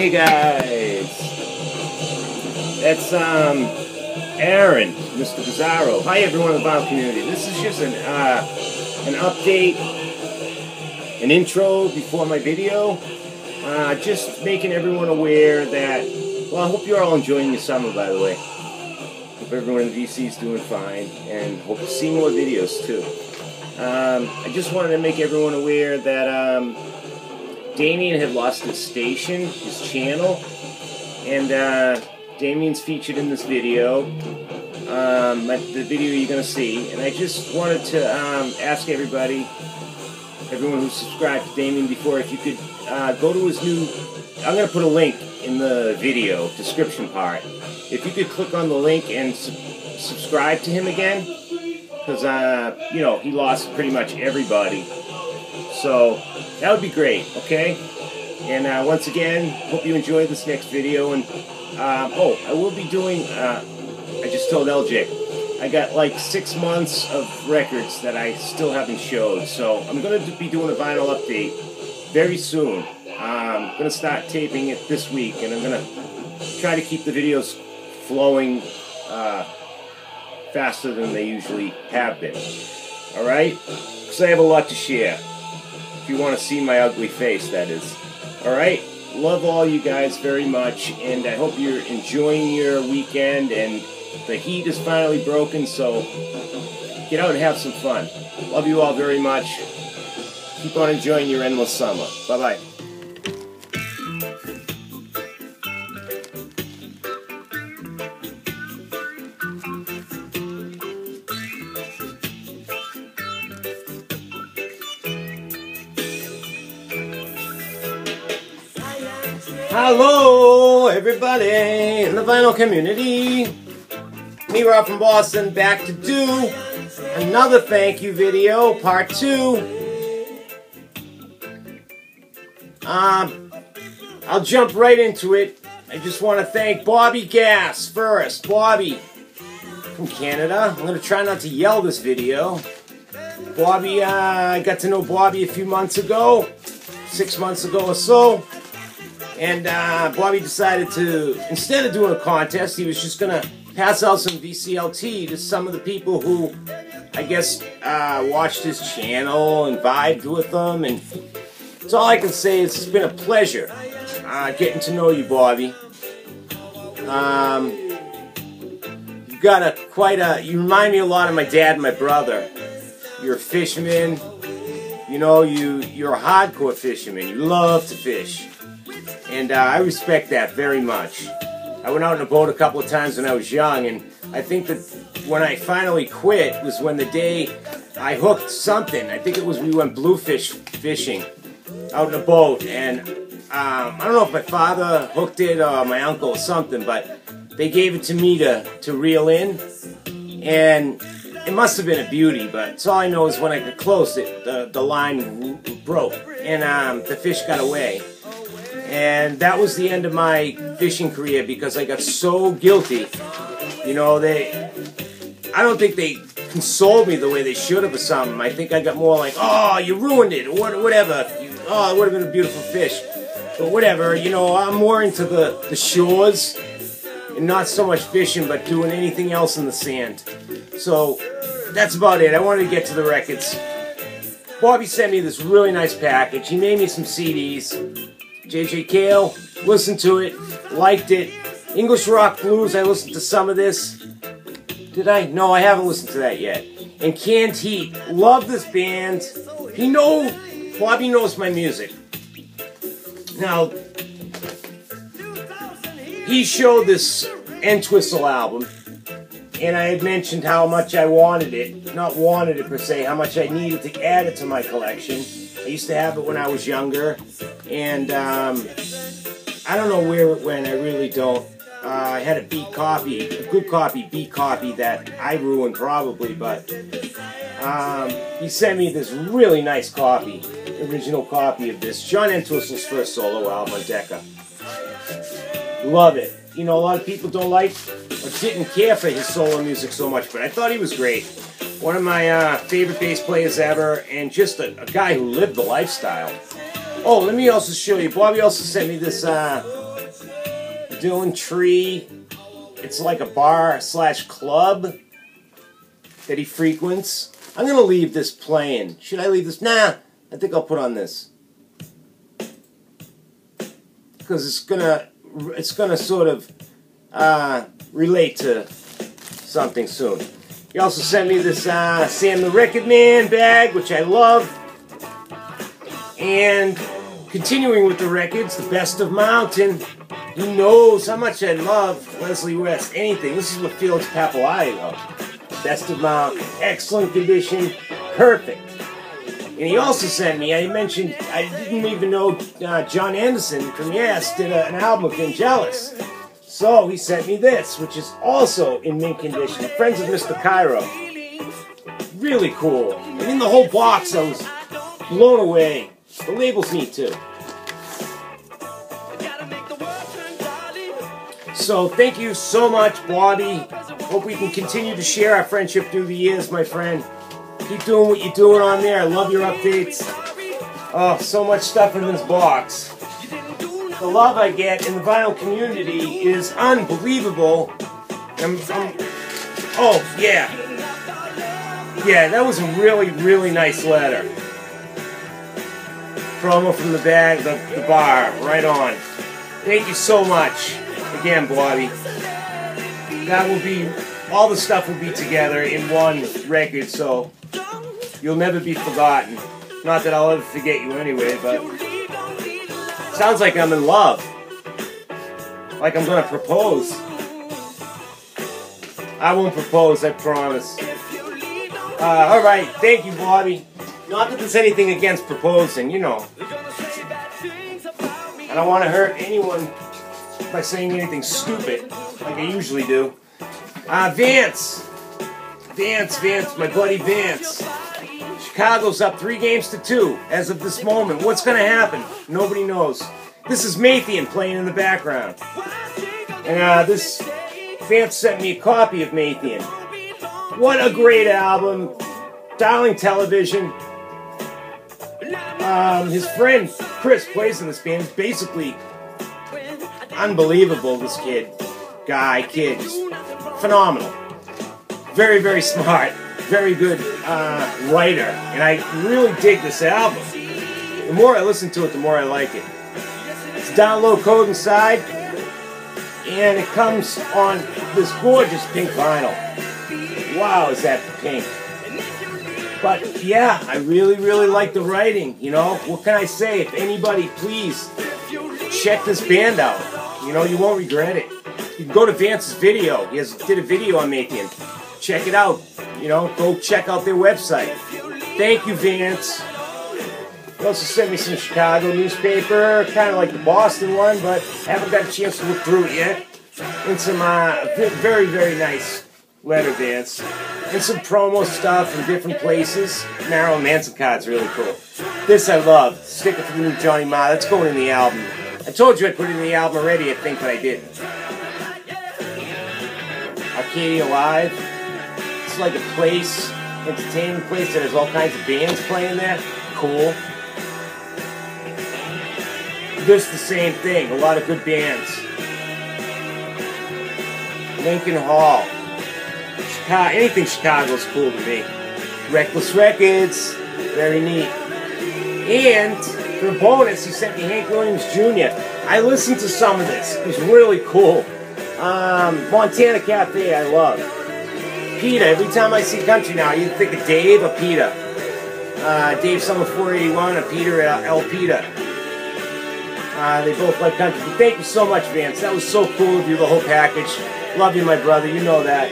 Hey guys, that's um Aaron, Mr. Bizarro. Hi everyone in the vinyl community. This is just an uh, an update, an intro before my video. Uh, just making everyone aware that. Well, I hope you're all enjoying your summer, by the way. Hope everyone in the VC is doing fine, and hope to see more videos too. Um, I just wanted to make everyone aware that um, Damian had lost his station, his channel, and uh, Damian's featured in this video, um, the video you're going to see. And I just wanted to um, ask everybody, everyone who subscribed to Damian before, if you could uh, go to his new. I'm going to put a link in the video description part. If you could click on the link and su subscribe to him again, because uh, you know he lost pretty much everybody. So that would be great. Okay. And uh, once again, hope you enjoyed this next video. And um, oh, I will be doing. Uh, I just told LJ I got like six months of records that I still haven't showed. So I'm going to be doing a vinyl update very soon. I'm going to start taping it this week, and I'm going to try to keep the videos flowing uh, faster than they usually have been. All right? Because I have a lot to share. You want to see my ugly face, that is. All right? Love all you guys very much, and I hope you're enjoying your weekend. And the heat is finally broken, so get out and have some fun. Love you all very much. Keep on enjoying your endless summer. Bye bye. Everybody in the vinyl community. Me, Rob from Boston, back to do another thank you video, part two. Um, I'll jump right into it. I just want to thank Bobby Gass first. Bobby from Canada. I'm going to try not to yell this video. Bobby, uh, I got to know Bobby a few months ago, six months ago or so. And uh, Bobby decided to, instead of doing a contest, he was just going to pass out some VCLT to some of the people who, I guess, uh, watched his channel and vibed with them. And that's all I can say is it's been a pleasure uh, getting to know you, Bobby. Um, you've got a quite a, you remind me a lot of my dad and my brother. You're a fisherman. You know, you, you're a hardcore fisherman. You love to fish. And uh, I respect that very much. I went out in a boat a couple of times when I was young, and I think that when I finally quit was when the day I hooked something. I think it was we went bluefish fishing out in a boat, and um, I don't know if my father hooked it or my uncle or something, but they gave it to me to, to reel in, and it must have been a beauty, but all I know is when I got close, it, the, the line broke, and um, the fish got away. And that was the end of my fishing career because I got so guilty. You know, they, I don't think they consoled me the way they should have or something. I think I got more like, oh, you ruined it, or whatever. Oh, it would have been a beautiful fish. But whatever, you know, I'm more into the, the shores and not so much fishing, but doing anything else in the sand. So that's about it. I wanted to get to the records. Bobby sent me this really nice package. He made me some CDs. JJ Cale, listened to it, liked it. English Rock Blues, I listened to some of this. Did I? No, I haven't listened to that yet. And Canned Heat, love this band. He knows, Bobby knows my music. Now, he showed this Entwistle album, and I had mentioned how much I wanted it. Not wanted it per se, how much I needed to add it to my collection. I used to have it when I was younger, and um, I don't know where it went. I really don't. Uh, I had a beat copy, a good copy, beat copy that I ruined probably, but um, he sent me this really nice copy, original copy of this John Entwistle's first solo album Decca. Love it. You know, a lot of people don't like or didn't care for his solo music so much, but I thought he was great. One of my uh, favorite bass players ever, and just a, a, guy who lived the lifestyle. Oh, let me also show you. Bobby also sent me this uh, doing. Tree. It's like a bar slash club that he frequents. I'm gonna leave this playing. Should I leave this? Nah, I think I'll put on this because it's gonna it's gonna sort of uh, relate to something soon. He also sent me this uh, Sam the Record Man bag, which I love. And continuing with the records, the best of Mountain. Who knows how much I love Leslie West. Anything. This is what Felix Pappalardi. Best of Mountain. Excellent condition. Perfect. And he also sent me, I mentioned, I didn't even know uh, Jon Anderson from Yes did a, an album of Vangelis. So he sent me this, which is also in mint condition. Friends of Mr. Cairo. Really cool. I mean, the whole box, I was blown away. The label's neat too. So thank you so much, Bobby. Hope we can continue to share our friendship through the years, my friend. Keep doing what you're doing on there. I love your updates. Oh, so much stuff in this box. The love I get in the vinyl community is unbelievable. I'm, I'm, oh, yeah. Yeah, that was a really, really nice letter. Promo from the bag, the, the bar, right on. Thank you so much. Again, Bobby. That will be, all the stuff will be together in one record, so you'll never be forgotten. Not that I'll ever forget you anyway, but sounds like I'm in love. Like I'm gonna propose. I won't propose, I promise. Uh, alright, thank you, Bobby. Not that there's anything against proposing, you know. I don't want to hurt anyone by saying anything stupid, like I usually do. Uh, Vance. Vance, Vance, my buddy Vance. Chicago's up three games to two as of this moment. What's going to happen? Nobody knows. This is Maytheon playing in the background. And uh, this Vance sent me a copy of Maytheon. What a great album. Darling Television. Um, his friend Chris plays in this band. He's basically unbelievable, this kid. Guy, kid. Phenomenal. Very, very smart. Very good uh, writer. And I really dig this album. The more I listen to it, the more I like it. It's download code inside. And it comes on this gorgeous pink vinyl. Wow, is that pink. But yeah, I really, really like the writing. You know, what can I say? If anybody, please check this band out. You know, you won't regret it. You can go to Vance's video. He has did a video on making. Check it out. You know, go check out their website. Thank you, Vance. He also sent me some Chicago newspaper, kind of like the Boston one, but haven't got a chance to look through it yet. And some uh, very, very nice letter dance and some promo stuff from different places. Marilyn Manson card's really cool. This I love. Sticker for the new Johnny Marr. That's going in the album. I told you I'd put it in the album already, I think, but I didn't. Arcadia Live. It's like a place, entertainment place that has all kinds of bands playing there. Cool. This the same thing. A lot of good bands. Lincoln Hall. Chicago, anything Chicago is cool to me. Reckless Records, very neat. And for a bonus, he sent me Hank Williams Jr. I listened to some of this. It was really cool. Um, Montana Cafe, I love. PETA, every time I see country now, you think of Dave or PETA. Uh, Dave Summer 481 or Peter El PETA. Uh, they both like country. But thank you so much, Vance. That was so cool of you, the whole package. Love you, my brother. You know that.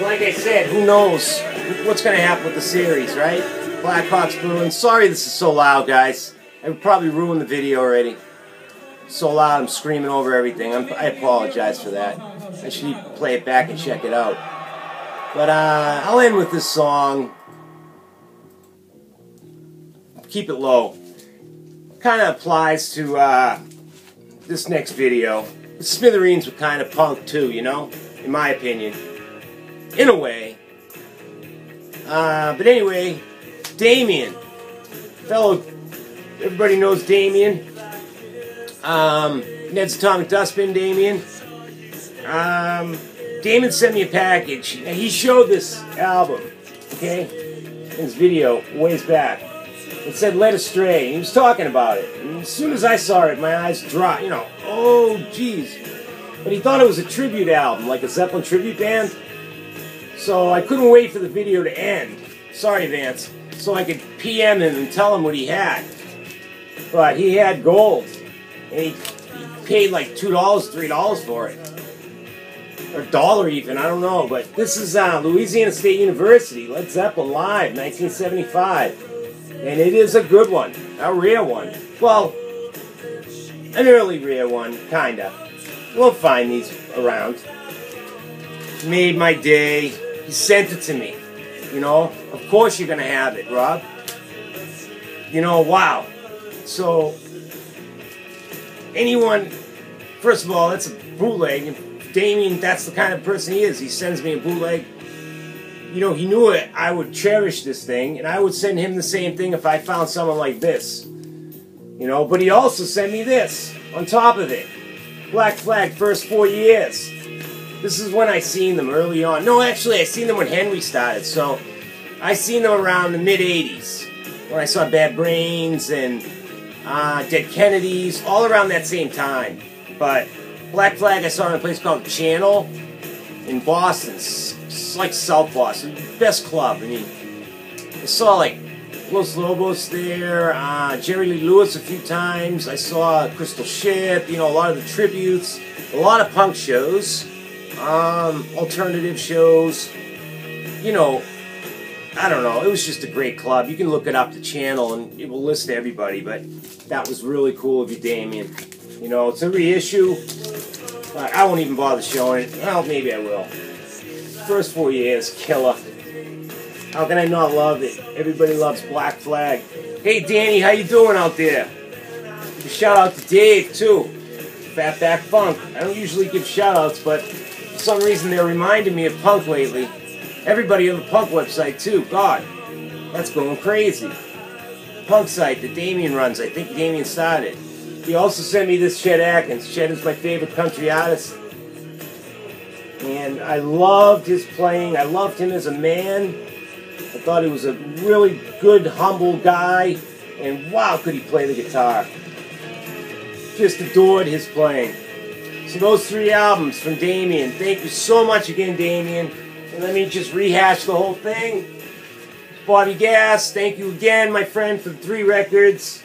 Like I said, who knows what's going to happen with the series, right? Blackhawks Bruins. Sorry this is so loud, guys. I probably ruined the video already. So loud, I'm screaming over everything. I'm, i apologize for that. I should play it back and check it out. But uh, I'll end with this song. Keep it low. Kind of applies to uh, this next video. The smithereens were kind of punk too, you know? In my opinion. In a way. Uh, but anyway, Damian. Fellow, everybody knows Damian. Um, Ned's Atomic Dustbin, Damian. Um, Damon sent me a package. Now, he showed this album, okay, in his video ways back. It said Led Astray. He was talking about it. And as soon as I saw it, my eyes dropped. You know, oh, jeez. But he thought it was a tribute album, like a Zeppelin tribute band. So I couldn't wait for the video to end. Sorry, Vance. So I could PM him and tell him what he had. But he had gold. And he, he paid like $2, $3 for it. Or dollar even, I don't know. But this is uh, Louisiana State University, Led Zeppelin Live, 1975. And it is a good one. A rare one. Well, an early rare one, kinda. We'll find these around. Made my day. He sent it to me. You know, of course you're gonna have it, Rob. You know, wow. So, anyone, first of all, that's a bootleg. Damian, that's the kind of person he is. He sends me a bootleg. You know, he knew it. I would cherish this thing, and I would send him the same thing if I found someone like this. You know, but he also sent me this on top of it. Black Flag, first four years. This is when I seen them early on. No, actually, I seen them when Henry started. So, I seen them around the mid '80s when I saw Bad Brains and uh, Dead Kennedys, all around that same time. But Black Flag, I saw in a place called Channel in Boston. It's like South Boston, best club. I mean, I saw like Los Lobos there, uh, Jerry Lee Lewis a few times. I saw Crystal Ship, you know, a lot of the tributes, a lot of punk shows, um, alternative shows. You know, I don't know. It was just a great club. You can look it up, the channel, and it will list everybody. But that was really cool of you, Damian. You know, it's a reissue. I won't even bother showing it. Well, maybe I will. First four years, killer. How can I not love it? Everybody loves Black Flag. Hey, Danny, how you doing out there? Shout out to Dave, too. Fatback Funk. I don't usually give shout outs, but some reason they're reminding me of punk lately. Everybody on the punk website, too. God, that's going crazy. Punk site that Damian runs. I think Damian started. He also sent me this Chet Atkins. Chet is my favorite country artist. And I loved his playing. I loved him as a man. I thought he was a really good, humble guy. And wow, could he play the guitar. Just adored his playing. So those three albums from Damian. Thank you so much again, Damian. And let me just rehash the whole thing. Bobby Gass, thank you again, my friend, for the three records.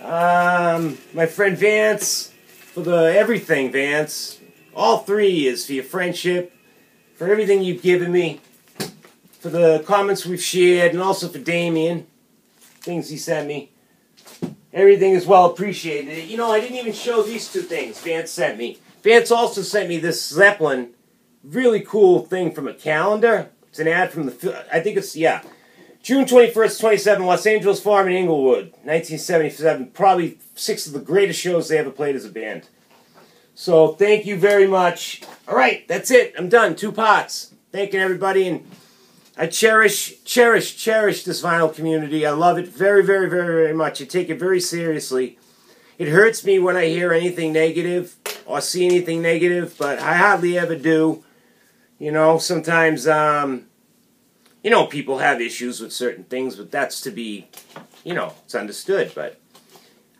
Um, my friend Vance, for the everything, Vance. All three is for your friendship, for everything you've given me, for the comments we've shared, and also for Damian, things he sent me. Everything is well appreciated. You know, I didn't even show these two things Vance sent me. Vance also sent me this Zeppelin, really cool thing from a calendar. It's an ad from the, I think it's, yeah, June 21st, 27, Los Angeles Forum in Inglewood, 1977. Probably six of the greatest shows they ever played as a band. So thank you very much. All right, that's it. I'm done. Two pots. Thanking everybody, and I cherish, cherish, cherish this vinyl community. I love it very, very, very, very much. I take it very seriously. It hurts me when I hear anything negative or see anything negative, but I hardly ever do. You know, sometimes um, you know, people have issues with certain things, but that's to be, you know, it's understood. But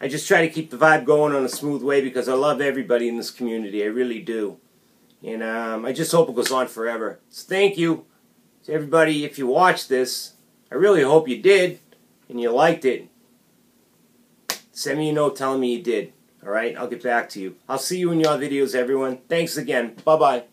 I just try to keep the vibe going on a smooth way because I love everybody in this community. I really do. And um, I just hope it goes on forever. So thank you to everybody. If you watched this, I really hope you did and you liked it. Send me a note telling me you did. All right, I'll get back to you. I'll see you in your videos, everyone. Thanks again. Bye-bye.